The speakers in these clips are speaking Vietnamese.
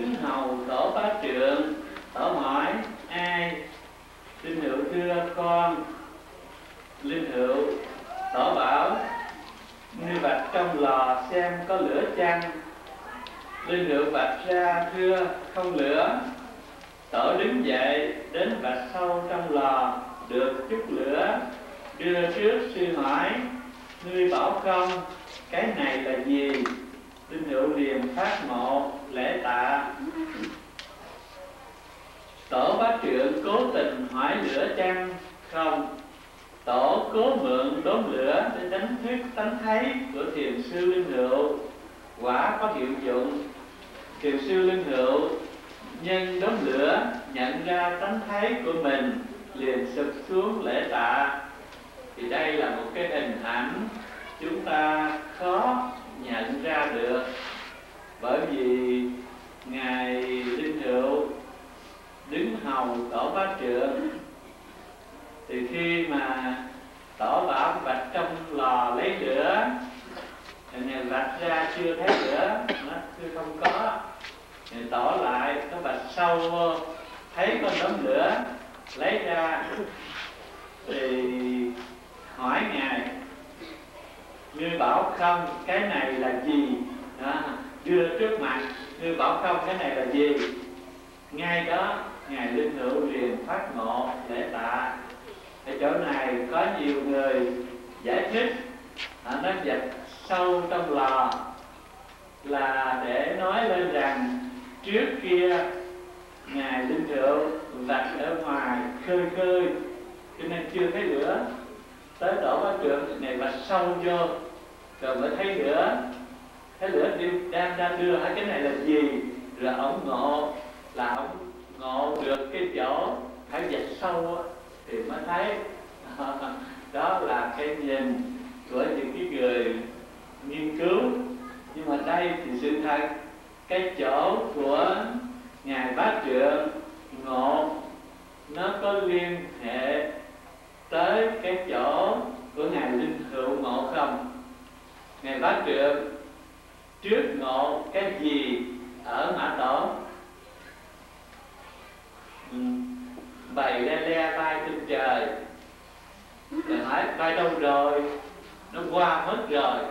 đứng hầu tổ bá trượng, tổ hỏi ai? Linh hữu thưa con. Linh hữu, tổ bảo như vạch trong lò xem có lửa chăng? Linh hữu vạch ra, thưa, không lửa. Tổ đứng dậy, đến vạch sâu trong lò, được chút lửa, đưa trước sư hỏi ngươi bảo công cái này là gì? Linh hữu liền phát một lễ tạ. Tổ bá trượng cố tình hỏi lửa chăng? Không. Tổ cố mượn đốn lửa để đánh thức tánh thấy của thiền sư linh hữu. Quả có hiệu dụng. Thiền sư linh hữu nhân đốm lửa nhận ra tánh thấy của mình, liền sụp xuống lễ tạ. Thì đây là một cái hình ảnh chúng ta khó nhận ra được bởi vì ngài linh hữu đứng hầu tổ bá trượng thì khi mà tổ bảo vạch trong lò lấy lửa thì ngày vạch ra chưa thấy lửa nó chưa không có thì tổ lại nó vạch sâu vô thấy con đống lửa lấy ra thì hỏi ngài ngươi bảo không cái này là gì đó, đưa trước mặt ngươi bảo không cái này là gì ngay đó ngài linh hữu liền phát ngộ để tạ ở chỗ này có nhiều người giải thích à, nó dịch sâu trong lò là để nói lên rằng trước kia ngài linh rượu vạch ở ngoài khơi khơi cho nên chưa thấy lửa trượng này mà sâu vô rồi mới thấy lửa. Thấy lửa đi đang đang đưa hai cái này là gì? Là ổng ngộ, là ổng ngộ được cái chỗ phải dạch sâu á, thì mới thấy. Đó là cái nhìn của những cái người nghiên cứu. Nhưng mà đây thì sự thật, cái chỗ của ngài bá trượng ngộ, nó có liên hệ tới cái chỗ của ngài linh hữu ngộ không? Ngài bá trượng, trước ngộ cái gì ở mã tổ? Ừ. bày le le bay trên trời. Rồi hỏi, bay đâu rồi? Nó qua mất rồi.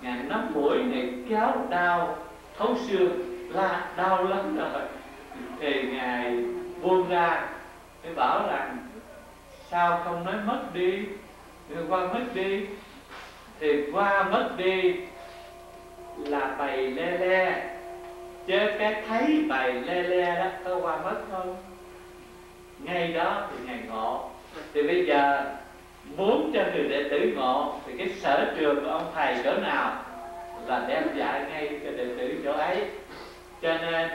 Ngài nắm mũi này kéo đau, thấu xương, la đau lắm rồi. Thì ngài buông ra, mới bảo rằng, sao không nói mất đi? Rồi qua mất đi, thì qua mất đi là bày le le. Chứ cái thấy bày le le đó, có qua mất không? Ngay đó thì ngài ngộ. Thì bây giờ muốn cho người đệ tử ngộ, thì cái sở trường của ông thầy chỗ nào là đem dạy ngay cho đệ tử chỗ ấy. Cho nên,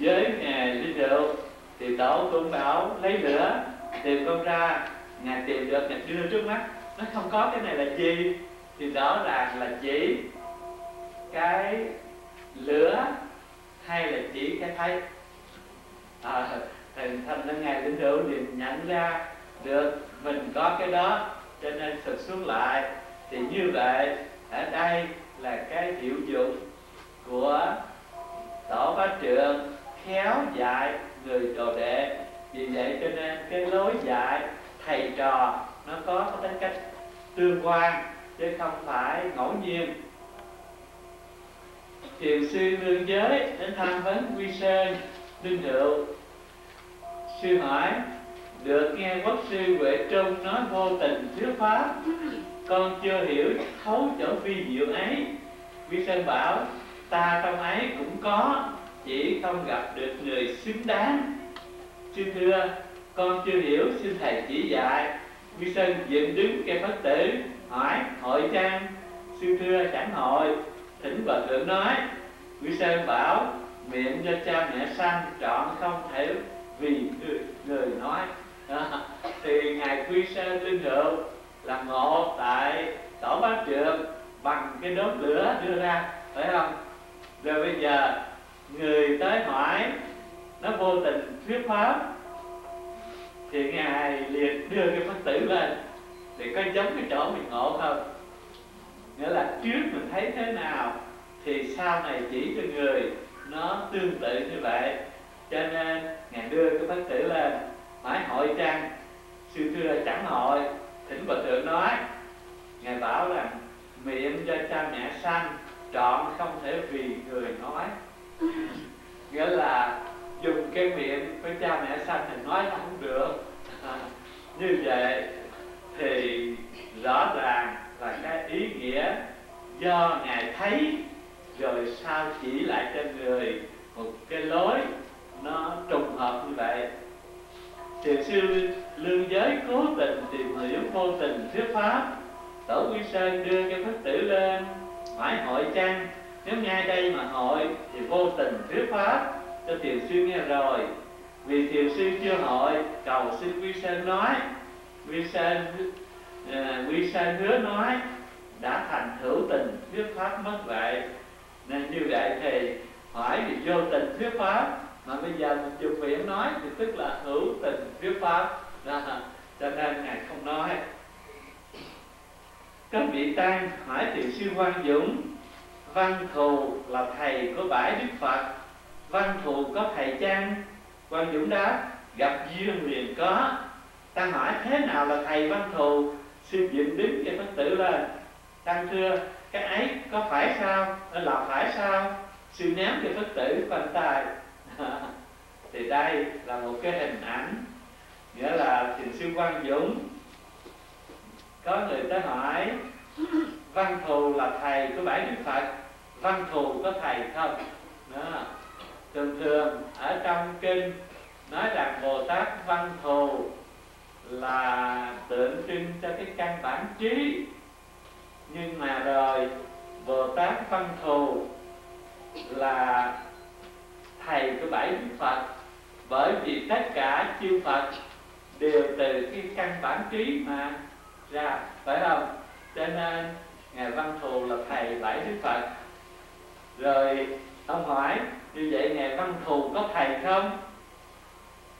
với nghề linh rượu thì tổ cũng bảo lấy lửa tìm con ra ngài tìm được, ngài đưa trước mắt nó không có cái này là gì thì rõ ràng là chỉ cái lửa hay là chỉ cái thấy. À, thì thành ra ngài đến hữu liền nhận ra được mình có cái đó cho nên sụp xuống lại. Thì như vậy ở đây là cái hiệu dụng của tổ bá trượng khéo dạy người đồ đệ. Vì vậy cho nên cái lối dạy thầy trò nó có cái tính cách tương quan chứ không phải ngẫu nhiên. Thiền sư lương giới đến tham vấn quy sơn linh hiệu, sư hỏi được nghe quốc sư huệ trung nói vô tình thuyết pháp con chưa hiểu thấu chỗ vi diệu ấy. Vi sơn bảo ta trong ấy cũng có chỉ không gặp được người xứng đáng. Sư thưa con chưa hiểu xin thầy chỉ dạy như sơn dựng đứng cây phật tử hỏi hội trang sư thưa chẳng hội? Thỉnh bậc thượng nói quý sơn bảo miệng cho cha mẹ sanh chọn không thể vì người, người nói. À, thì ngài quy sơn linh rượu là ngộ tại tổ bát trượng bằng cái đốt lửa đưa ra phải không? Rồi bây giờ người tới hỏi nó vô tình thuyết pháp thì ngài liền đưa cái phật tử lên thì có giống cái chỗ mình ngộ không? Nghĩa là trước mình thấy thế nào thì sau này chỉ cho người nó tương tự như vậy. Cho nên ngài đưa cái phật tử lên hỏi hội trang sư thưa chẳng hội thỉnh bậc thượng nói. Ngài bảo rằng miệng cho cha mẹ sanh, trọn không thể vì người nói. Nghĩa là dùng cái miệng với cha mẹ sanh thì nói không được. À, như vậy thì rõ ràng là cái ý nghĩa do ngài thấy rồi sao chỉ lại cho người một cái lối nó trùng hợp như vậy. Thiền sư lương giới cố tình tìm hiểu vô tình thuyết pháp. Tổ quy sơn đưa cái phật tử lên hỏi hội chăng? Nếu ngay đây mà hội thì vô tình thuyết pháp cho thiền sư nghe rồi. Vì thiền sư chưa hội cầu xin quy sơn nói. Quy sơn uh, à, quy sơn hứa nói đã thành hữu tình thuyết pháp mất vậy nên như vậy thì hỏi thì vô tình thuyết pháp. Mà bây giờ mình dùng miệng nói thì tức là hữu tình thuyết pháp. Đó. cho nên ngài không nói. Các vị tăng hỏi thiền sư Quang Dũng Văn Thù là thầy của bãi Đức Phật Văn Thù có thầy chăng? Quang Dũng đáp Gặp duyên liền có Ta hỏi thế nào là thầy Văn Thù Sư dựng đứng cho Phật tử lên Tăng thưa, cái ấy có phải sao? Là phải sao? Sư ném cho Phật tử quan tài Thì đây là một cái hình ảnh, Nghĩa là thiền sư Quang Dũng có người tới hỏi, văn thù là thầy của bảy đức phật văn thù có thầy không đó thường thường, ở trong kinh nói rằng bồ tát văn thù là tượng trưng cho cái căn bản trí. Nhưng mà rồi, bồ tát văn thù là thầy của bảy đức phật. Bởi vì tất cả chư phật đều từ cái căn bản trí mà ra, phải không? Cho nên, ngài văn thù là thầy bảy đức phật. Rồi, ông hỏi như vậy ngài văn thù có thầy không?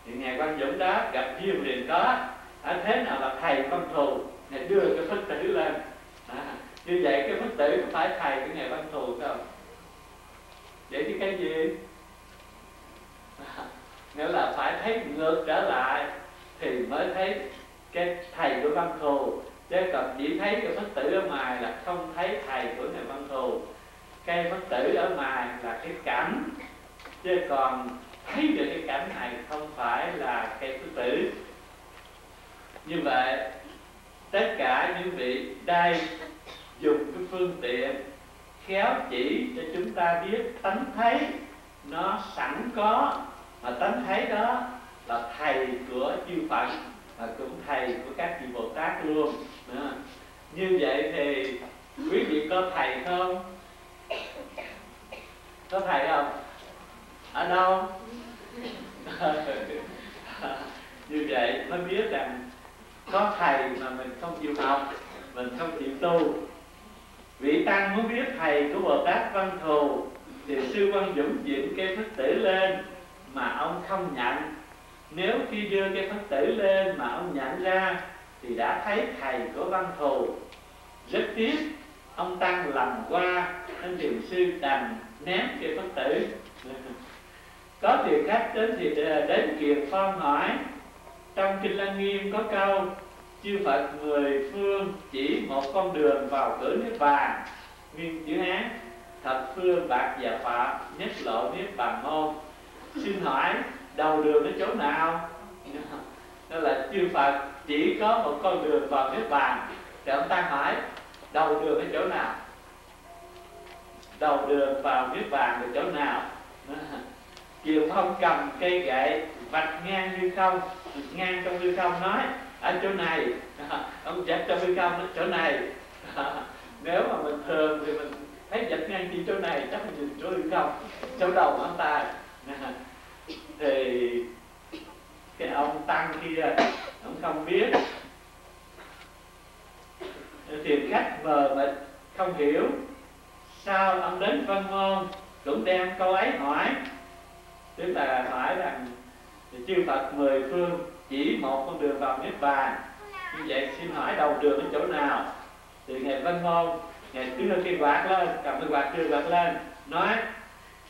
Thì ngài văn dũng đó gặp duyên liền có à, thế nào là thầy văn thù? Ngài đưa cái phật tử lên. À, như vậy cái phật tử có phải thầy của ngài văn thù không? Vậy thì cái gì? À, nghĩa là phải thấy ngược trở lại thì mới thấy cái thầy của văn thù. Chứ còn chỉ thấy cái phật tử ở ngoài là không thấy thầy của ngài văn thù cái bất tử ở ngoài là cái cảnh chứ còn thấy được cái cảnh này không phải là cái bất tử. Như vậy, tất cả những vị đây dùng cái phương tiện khéo chỉ cho chúng ta biết tánh thấy nó sẵn có. Mà tánh thấy đó là thầy của chư Phật và cũng thầy của các vị Bồ Tát luôn. Đó. như vậy thì quý vị có thầy không? Có thầy không? Ở đâu? Như vậy mới biết rằng có thầy mà mình không chịu học, mình không chịu tu. Vị tăng muốn biết thầy của bồ tát văn thù thì sư văn dũng diện cây phất tử lên mà ông không nhận. Nếu khi đưa cái phật tử lên mà ông nhận ra thì đã thấy thầy của văn thù. Rất tiếc, ông tăng lầm qua, nên thiền sư đành ném cái phật tử. Có thiền khách đến thì ờ, đến kiệt phong hỏi trong kinh lăng nghiêm có câu, chư phật người phương chỉ một con đường vào cửa niết bàn. Nguyên chữ hán thật phương bạc và phạm nhất lộ niết bàn môn. Xin hỏi, đầu đường ở chỗ nào? Đó là, chư Phật chỉ có một con đường vào nước bàn. Thì ông ta hỏi, đầu đường ở chỗ nào? Đầu đường vào nước bàn là chỗ nào? Kiều Phong cầm cây gậy, vạch ngang như không, ngang trong như không nói, ở chỗ này. Ông vạch trong như không ở chỗ này. Nếu mà mình thường thì mình thấy vạch ngang chỉ chỗ này, chắc mình nhìn chỗ như không, chỗ đầu ngón tay. Thì cái ông tăng kia, ông không biết. Thiền khách mờ mịt không hiểu sao ông đến văn môn cũng đem câu ấy hỏi. Tức là hỏi rằng chư Phật mười phương, chỉ một con đường vào niết bàn. Như vậy xin hỏi đầu đường ở chỗ nào? Thì ngài văn môn ngài đưa cây quạt lên, cầm cây quạt đưa quạt lên, nói,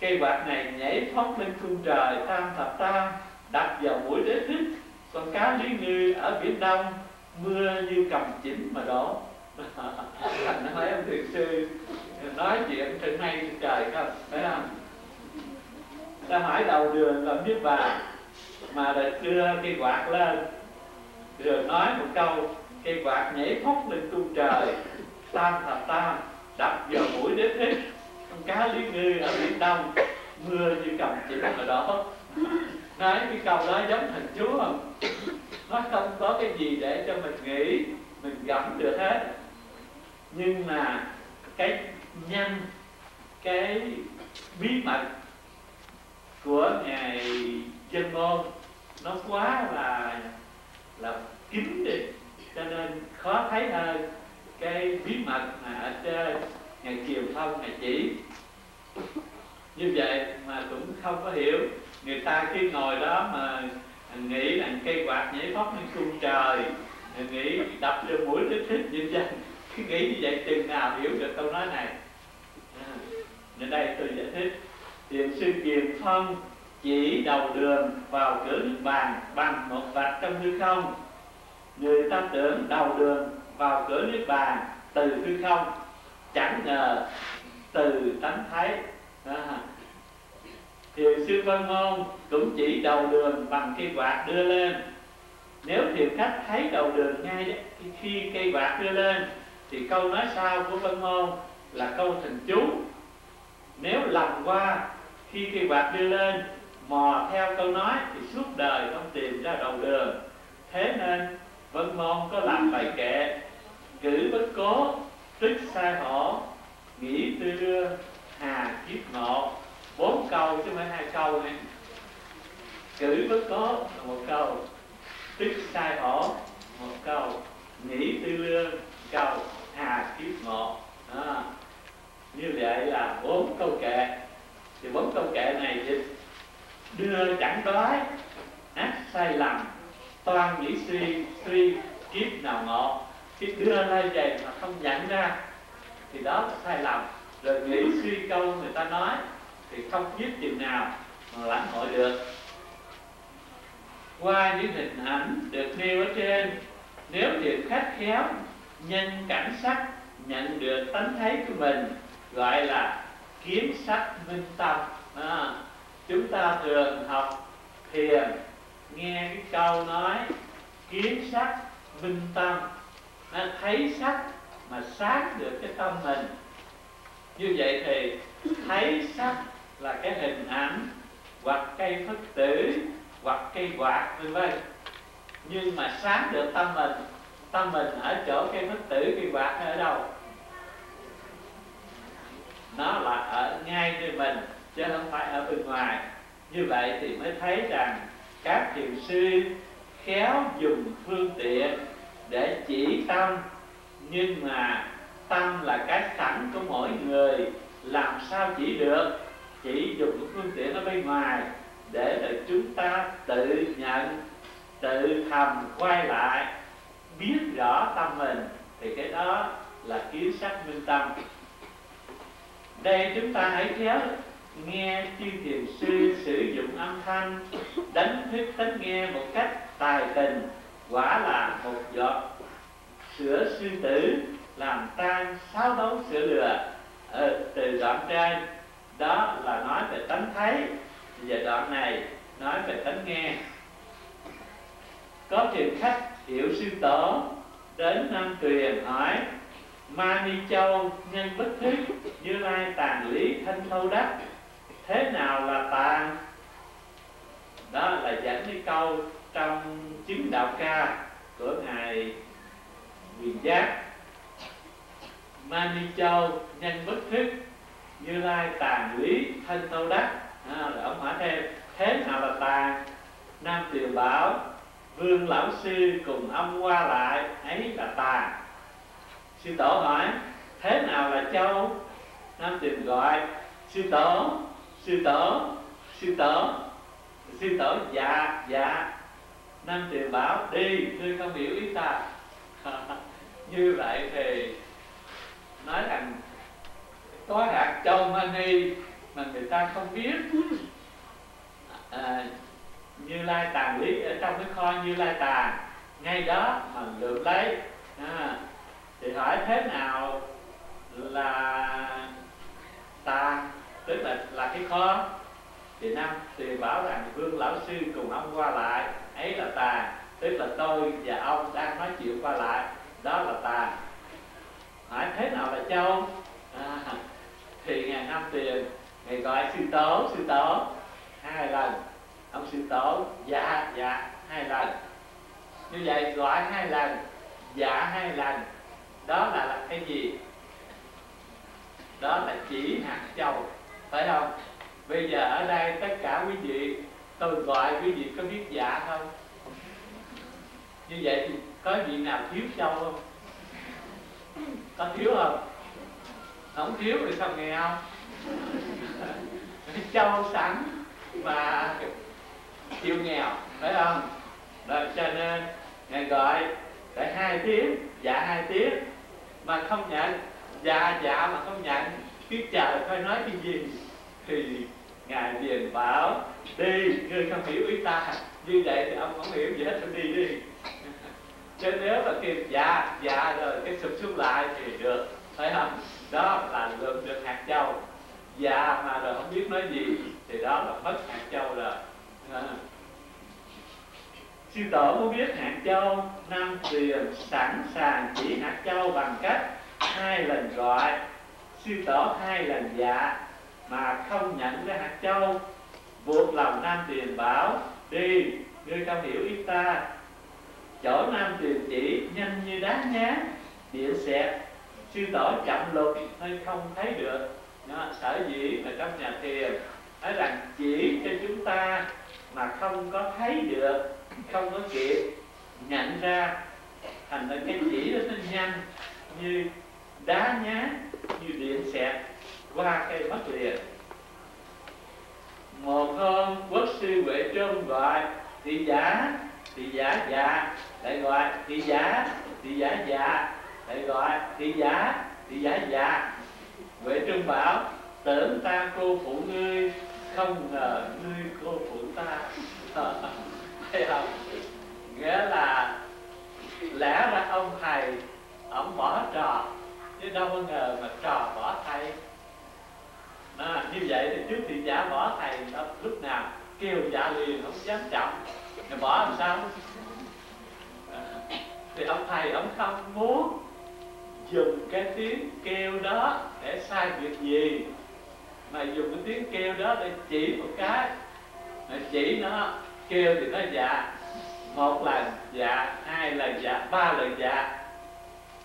cây quạt này nhảy phóng lên khung trời, tam thập tam đập vào mũi đế thích. Con cá lý ngư ở biển đông, mưa như cầm chỉnh mà đổ. Thành nói ông thiền sư nói chuyện trên hay trên trời không? Phải không? Ta hỏi đầu đường làm biết bà, mà lại đưa cây quạt lên. Rồi nói một câu, cây quạt nhảy phóc lên cung trời. Tam thập tam, đập vào mũi đến hết. con cá lý ngư ở biển đông, mưa như cầm chỉ ở đó nói cái câu đó giống thành chúa không? Nó không có cái gì để cho mình nghĩ, mình gẫm được hết. Nhưng mà cái nhanh cái bí mật của ngài chân môn nó quá là là kín đi, cho nên khó thấy hơn cái bí mật mà ở trên ngài kiều thông ngài chỉ. Như vậy mà cũng không có hiểu. Người ta khi ngồi đó mà nghĩ là cây quạt nhảy phóc lên cung trời nghĩ đập lên mũi thích thích như vậy nghĩ như vậy, chừng nào hiểu được câu nói này nên đây tôi giải thích. Thiền sư kiền phong chỉ đầu đường vào cửa nước bàn bằng một vạch trong hư không. Người ta tưởng đầu đường vào cửa nước bàn từ hư không, chẳng ngờ từ tánh thấy. À. thiền sư văn ngôn cũng chỉ đầu đường bằng cây quạt đưa lên. Nếu thiền khách thấy đầu đường ngay khi cây quạt đưa lên, thì câu nói sau của văn môn là câu thành chú nếu lầm qua khi cây quạt đưa lên mò theo câu nói thì suốt đời không tìm ra đầu đường. Thế nên vân môn có làm bài kệ cử bất cố tức sai hổ nghĩ tư đưa hà kiếp ngộ bốn câu chứ không phải hai câu này cử bất cố là một câu tức sai hổ một câu nghĩ tư lương câu hà kiếp ngộ à, như vậy là bốn câu kệ. Thì bốn câu kệ này dịch đưa chẳng đói ác sai lầm, toan nghĩ suy suy kiếp nào ngộ khi đưa lai vậy mà không nhận ra, thì đó là sai lầm. Rồi nghĩ suy câu người ta nói, thì không biết chừng nào mà lãnh hội được. Qua những hình ảnh được nêu ở trên, nếu điều khách khéo, nhân cảnh sắc nhận được tánh thấy của mình gọi là kiếm sắc minh tâm. À, chúng ta thường học thiền nghe cái câu nói kiếm sắc minh tâm. Nó thấy sắc mà sáng được cái tâm mình. Như vậy thì thấy sắc là cái hình ảnh hoặc cây phất tử hoặc cây quạt vân vân. Nhưng mà sáng được tâm mình tâm mình ở chỗ cây phất tử cây quạt ở đâu? Nó là ở ngay nơi mình, chứ không phải ở bên ngoài. Như vậy thì mới thấy rằng các thiền sư khéo dùng phương tiện để chỉ tâm. Nhưng mà tâm là cái sẵn của mỗi người, làm sao chỉ được? Chỉ dùng phương tiện ở bên ngoài để để chúng ta tự nhận, tự thầm quay lại, biết rõ tâm mình. Thì cái đó là kiến sách minh tâm đây chúng ta hãy khéo nghe chư thiền sư sử dụng âm thanh đánh thức tánh nghe một cách tài tình quả là một giọt sữa sư tử làm tan sáu đấu sữa lừa. Ờ, từ đoạn trên đó là nói về tánh thấy. Và đoạn này nói về tánh nghe. Có thiền khách hiểu sư tổ đến nam tuyền hỏi ma ni châu nhân bất thức như lai tàn lý thanh thâu đắc. Thế nào là tàn? Đó là dẫn cái câu trong chứng đạo ca của ngài quyền giác. Mani châu nhân bất thức như lai tàn lý thân thâu đắc. À, ông hỏi thêm thế nào là tàn? Nam tiều bảo vương lão sư cùng ông qua lại ấy là tàn sư tổ hỏi thế nào là châu? Nam tìm gọi sư tổ sư tổ sư tổ. Sư tổ dạ dạ. Nam tìm bảo đi ngươi không hiểu ý ta. Như vậy thì nói rằng có hạt châu mani mà người ta không biết. À, như lai tàn lý ở trong cái kho như lai tàn ngay đó mà lượm lấy. À, thì hỏi thế nào là tà tức là là cái kho thì nam thì bảo rằng vương lão sư cùng ông qua lại. Ấy là tà tức là tôi và ông đang nói chuyện qua lại. Đó là tà hỏi thế nào là châu? À, thì ngàn năm tiền ngài gọi sư tố sư tố hai lần. Ông sư tố dạ dạ hai lần. Như vậy gọi hai lần. Dạ hai lần đó là, là cái gì? Đó là chỉ hạt châu phải không? Bây giờ ở đây tất cả quý vị tôi gọi quý vị có biết dạ không? Như vậy thì có vị nào thiếu châu không? Có thiếu không? Không thiếu thì sao nghèo? Châu sẵn mà chịu nghèo phải không? Rồi cho nên ngài gọi tại hai tiếng dạ hai tiếng. Mà không nhận dạ dạ mà không nhận. Cứ chờ coi nói cái gì thì ngài liền bảo, đi, ngươi không hiểu ý ta. Như vậy thì ông không hiểu gì hết thì đi đi. Chứ nếu mà kêu dạ dạ rồi, cái sụp xuống lại thì được. Phải không? Đó là lượm được hạt châu. Dạ mà rồi không biết nói gì thì đó là mất hạt châu rồi sư tổ muốn biết hạt châu năm tiền sẵn sàng chỉ hạt châu bằng cách hai lần gọi sư tổ hai lần dạ mà không nhận ra hạt châu. Buộc lòng nam tiền bảo đi ngươi không hiểu ý ta. Chỗ nam tiền chỉ nhanh như đá nhá. Địa xẹt sư tổ chậm lục nên không thấy được. Đó, sở dĩ mà trong nhà thiền nói rằng chỉ cho chúng ta mà không có thấy được không có kịp nhận ra thành ra cái chỉ đó nó nhanh như đá nhá, như điện xẹt qua cây mất liền. Một hôm, quốc sư huệ trung gọi, thị giả thị giả dạ lại gọi, thị giả thị giả dạ lại gọi, thị giả thị giả dạ huệ trung bảo, tưởng ta cô phụ ngươi, không ngờ ngươi cô phụ ta. thấy không? Nghĩa là lẽ ra ông thầy ông bỏ trò chứ đâu có ngờ mà trò bỏ thầy. À, như vậy thì trước thì giả bỏ thầy đó, lúc nào kêu dạ liền không dám chậm. Thì bỏ làm sao? À, thì ông thầy ông không muốn dùng cái tiếng kêu đó để sai việc gì. Mà dùng cái tiếng kêu đó để chỉ một cái mà chỉ nó kêu thì nó dạ. Một lần dạ hai lần dạ ba lần dạ.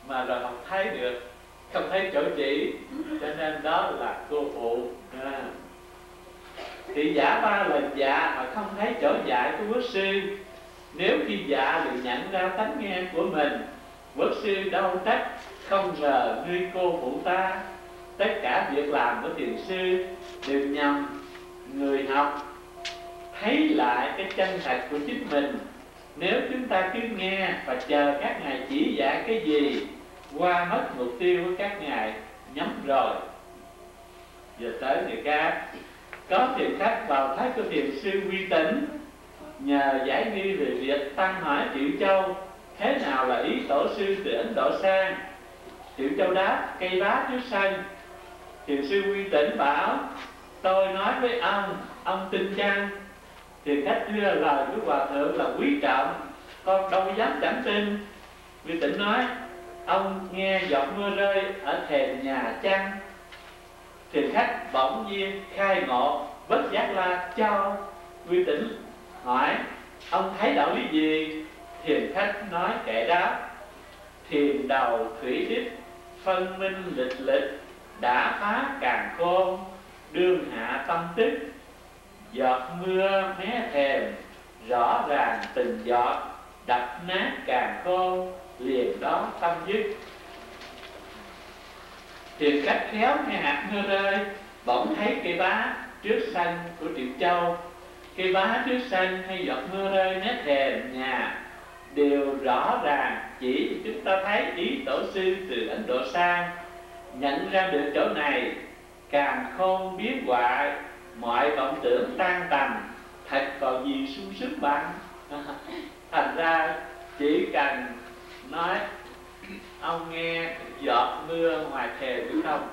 Mà rồi không thấy được, không thấy chỗ chỉ. Cho nên đó là cô phụ. À. thì giả ba lần dạ mà không thấy chỗ dạy của quốc sư. Nếu khi dạ thì nhận ra tánh nghe của mình. Quốc sư đâu trách, không ngờ ngươi cô phụ ta. Tất cả việc làm của thiền sư đều nhằm người học thấy lại cái chân thật của chính mình. Nếu chúng ta cứ nghe và chờ các ngài chỉ dạy cái gì, qua mất mục tiêu của các ngài, nhắm rồi. Giờ tới người khác. Có thiền khách vào thấy của thiền sư uy tín nhờ giải nghi về việc tăng hỏi triệu châu, thế nào là ý tổ sư từ ấn độ sang? Triệu châu đáp, cây bá trước sân thiền sư uy tín bảo, tôi nói với ông ông tin chăng? Thiền khách đưa lời của hòa thượng là quý trọng con đâu dám chẳng tin vì tịnh nói, ông nghe giọt mưa rơi ở thềm nhà chăng. Thiền khách bỗng nhiên khai ngộ, bất giác la cho. Quy tín hỏi, ông thấy đạo lý gì? Thiền khách nói kệ đáp, thiền đầu thủy đích, phân minh lịch lịch, đã phá càng khôn, đương hạ tâm tích giọt mưa mé thèm rõ ràng từng giọt, đập nát càng khôn, liền đó tâm dứt. Tìm cách khéo nghe hạt mưa rơi, bỗng thấy cây bá trước sân của triệu châu. Cây bá trước sân hay giọt mưa rơi nét thềm nhà, đều rõ ràng chỉ chúng ta thấy ý tổ sư từ ấn độ sang. Nhận ra được chỗ này, càng không biết hoại mọi vọng tưởng tan tành thật còn gì sung sức bằng? Thành ra chỉ cần nói ông nghe giọt mưa ngoài thềm đúng không?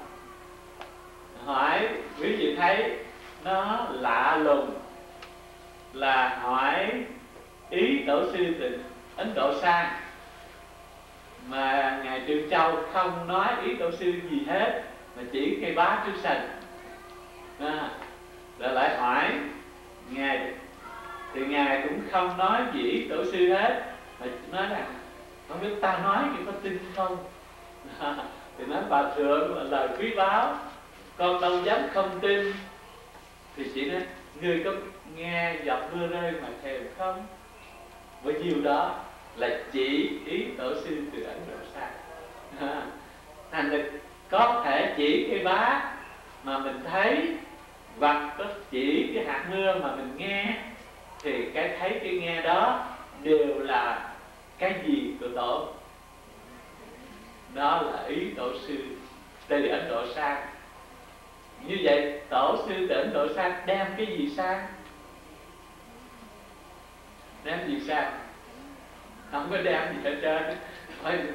Hỏi quý vị thấy nó lạ lùng là hỏi ý tổ sư từ ấn độ sang. Mà ngài trương châu không nói ý tổ sư gì hết mà chỉ cây bá trước sành. à, rồi lại hỏi, ngài, thì ngài cũng không nói gì tổ sư hết. Mà nói là không biết ta nói thì có tin không? Thì nói, bà thượng là lời quý báo con đâu dám không tin. Thì chỉ nói người có nghe giọt mưa rơi mà thèm không? Với điều đó là chỉ ý tổ sư từ ấn độ sang thành được có thể chỉ cái bá mà mình thấy và có chỉ cái hạt mưa mà mình nghe thì cái thấy cái nghe đó đều là cái gì của tổ? Đó là ý tổ sư từ ấn độ sang. Như vậy, tổ sư từ ấn độ sang đem cái gì sang? Đem gì sang? Không có đem gì hết trơn.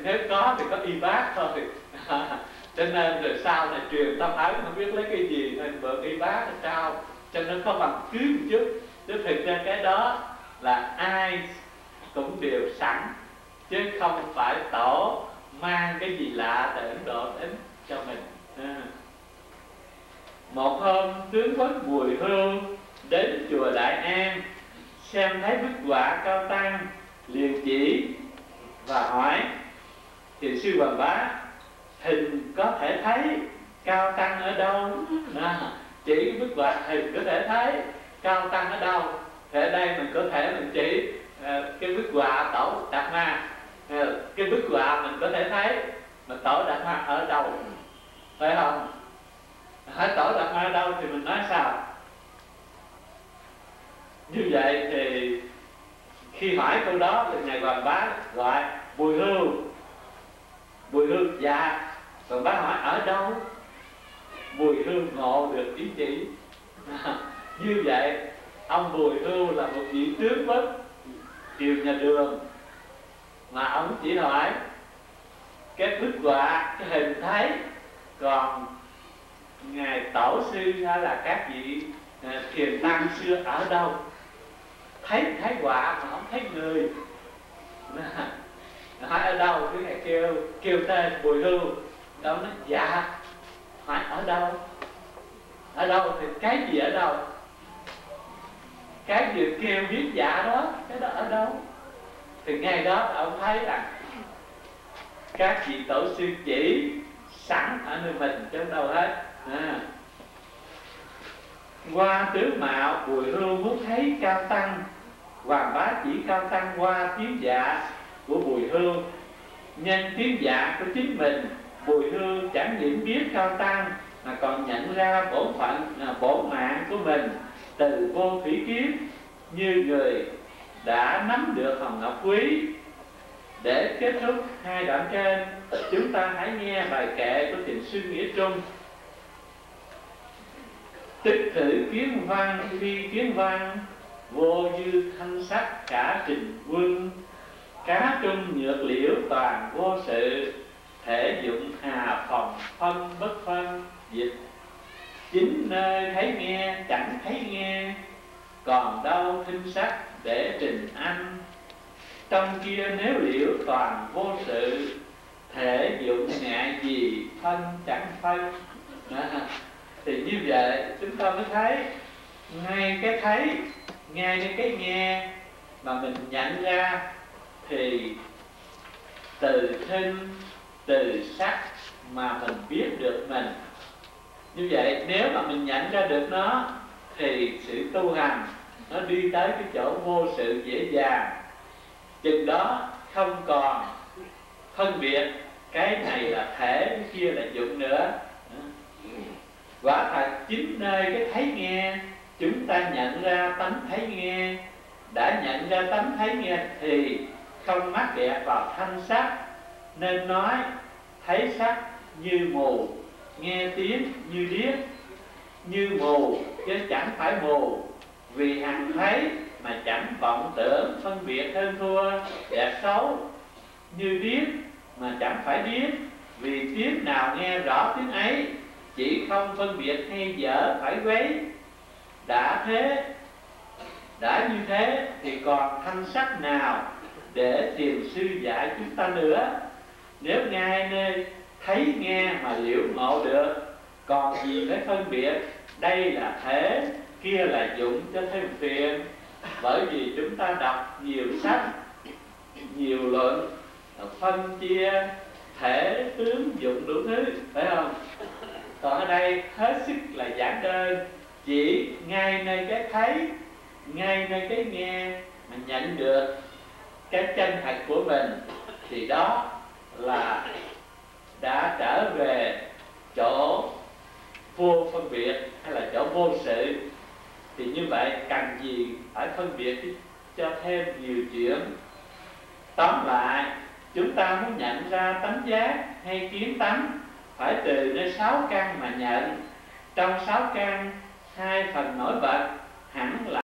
Nếu có thì có y bác thôi. cho nên rồi sau này truyền tâm ấn không biết lấy cái gì, nên vợ y bác là trao. Cho nên có bằng cứ một chút chứ thực ra cái đó là ai cũng đều sẵn, chứ không phải tổ mang cái gì lạ để ấn độ đến cho mình. À. một hôm tướng quấn bùi hương đến chùa đại an, xem thấy bức họa cao tăng, liền chỉ và hỏi thiền sư hoàng bá hình có thể thấy cao tăng ở đâu? À, chỉ bức họa hình có thể thấy cao tăng ở đâu? Thì ở đây mình có thể mình chỉ uh, cái bức họa tổ đạt ma. Uh, cái bức họa mình có thể thấy mà tổ đạt ma ở đâu? Phải không? Hỏi tổ đạt ma ở đâu thì mình nói sao? Như vậy thì khi hỏi câu đó thì ngài hoàng bá gọi bùi hương. Bùi hương dạ còn bác hỏi, ở đâu? Bùi hưu ngộ được ý chỉ. Như vậy, ông bùi hưu là một vị tướng bất triều nhà đường. Mà ông chỉ hỏi, cái bức họa, cái hình thái còn ngài tổ sư hay là các vị à, thiền tăng xưa ở đâu? Thấy thấy quả mà không thấy người. Hỏi ở đâu? Cứ ngày kêu kêu tên bùi hưu đâu nói dạ hỏi ở đâu? Ở đâu thì cái gì ở đâu? Cái gì kêu biết dạ đó, cái đó ở đâu? Thì ngay đó ông thấy rằng các vị tổ sư chỉ sẵn ở nơi mình chứ đâu hết. À. qua tướng mạo bùi hưu muốn thấy cao tăng hoàng bá chỉ cao tăng qua tiếng dạ của bùi hương nhân tiếng dạ của chính mình bùi hương chẳng những biết cao tăng mà còn nhận ra bổn phận à, bổn mạng của mình từ vô thủy kiếp như người đã nắm được hồng ngọc quý. Để kết thúc hai đoạn trên chúng ta hãy nghe bài kệ của thiền sư nghĩa trung. Tích thử kiến văn phi kiến văn vô dư thanh sắc cả trình quân. Cá trung nhược liễu toàn vô sự thể dụng hà phòng phân bất phân. Dịch chính nơi thấy nghe chẳng thấy nghe còn đâu thinh sắc để trình anh. Trong kia nếu liễu toàn vô sự thể dụng ngại gì phân chẳng phân. À, thì như vậy chúng ta mới thấy ngay cái thấy ngay đến cái nghe mà mình nhận ra thì từ thinh từ sắc mà mình biết được mình. Như vậy, nếu mà mình nhận ra được nó, thì sự tu hành nó đi tới cái chỗ vô sự dễ dàng. Chừng đó không còn phân biệt cái này là thể, cái kia là dụng nữa. Quả thật, chính nơi cái thấy nghe, chúng ta nhận ra tánh thấy nghe. Đã nhận ra tánh thấy nghe thì không mắc kẹt vào thanh sắc nên nói, thấy sắc như mù, nghe tiếng như điếc, như mù chứ chẳng phải mù. Vì hằng thấy mà chẳng vọng tưởng phân biệt hơn thua đẹp xấu. Như điếc mà chẳng phải điếc, vì tiếng nào nghe rõ tiếng ấy, chỉ không phân biệt hay dở phải quấy. Đã thế, đã như thế thì còn thanh sắc nào để tiền sư dạy chúng ta nữa? Nếu ngài nơi thấy nghe mà liễu ngộ được, còn gì phải phân biệt? Đây là thể kia là dụng cho thêm phiền. Bởi vì chúng ta đọc nhiều sách, nhiều luận phân chia thể tướng dụng đủ thứ, phải không? Còn ở đây hết sức là giản đơn. Chỉ ngay nơi cái thấy, ngay nơi cái nghe mà nhận được cái chân thật của mình, thì đó là đã trở về chỗ vô phân biệt hay là chỗ vô sự, thì như vậy cần gì phải phân biệt cho thêm nhiều chuyện. Tóm lại, chúng ta muốn nhận ra tánh giác hay kiến tánh phải từ nơi sáu căn mà nhận. Trong sáu căn, hai phần nổi bật hẳn là